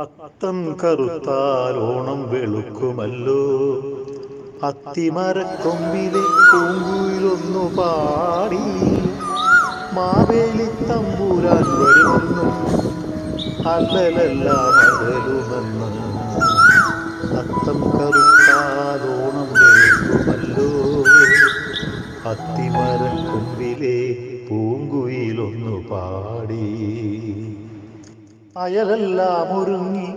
അത്തം കറുത്താൽ ഓണം വെളുക്കുമല്ലോ. അത്തിമരക്കൊമ്പിലെ പൂങ്കുയിലൊന്നു പാടി. മാവേലി തമ്പൂരാൻ വരുമെന്നും അല്ലലെല്ലാം അകലുമെന്ന് അത്തം കറുത്താൽ ഓണം വെളുക്കുമല്ലോ. അത്തിമരക്കൊമ്പിലെ പൂങ്കുയിലൊന്നു പാടി. അയലെല്ലാം ഒരുങ്ങി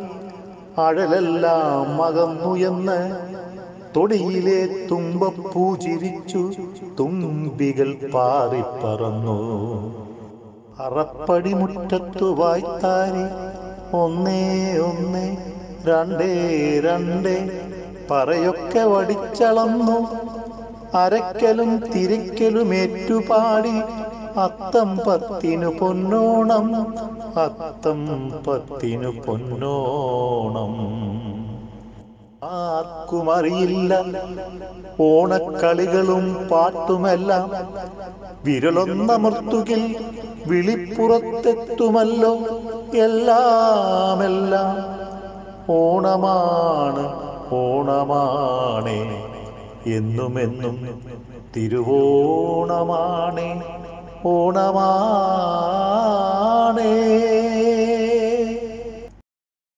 അഴലെല്ലാം മകന്നു എന്ന് തൊടിയിലെ തുമ്പപ്പൂ ചിരിച്ചു തുമ്പികൾ പാറിപ്പറന്നു. അറപ്പടി മുറ്റത്തു വായ്ത്താരി ഒന്നേ ഒന്നേ രണ്ടേ രണ്ടേ പറയൊക്കെ വടിച്ചളന്നു. അരക്കലും തിരിക്കലും ഏറ്റുപാടി അത്തം പത്തിനു പൊന്നോണം അത്തം പത്തിനു പൊന്നോണം. ആർക്കുമറിയില്ല ഓണക്കളികളും പാട്ടുമെല്ലാം. വിരലൊന്നമർത്തുകിൽ വിളിപ്പുറത്തെത്തുമല്ലോ എല്ലാമെല്ലാം. ഓണമാണ് ഓണമാണേ. എന്നുമെന്നും തിരുവോണമാണ് ഓണമാണേ